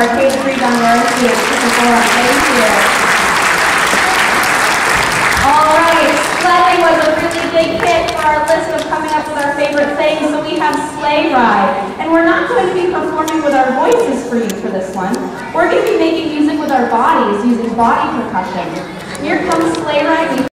everyone. Thank you. All right, Sleigh was a really big hit for our list of coming up with our favorite things, so we have sleigh ride. And we're not going to be performing with our voices for you for this one. We're going to be making music with our bodies using body percussion. Here comes sleigh ride.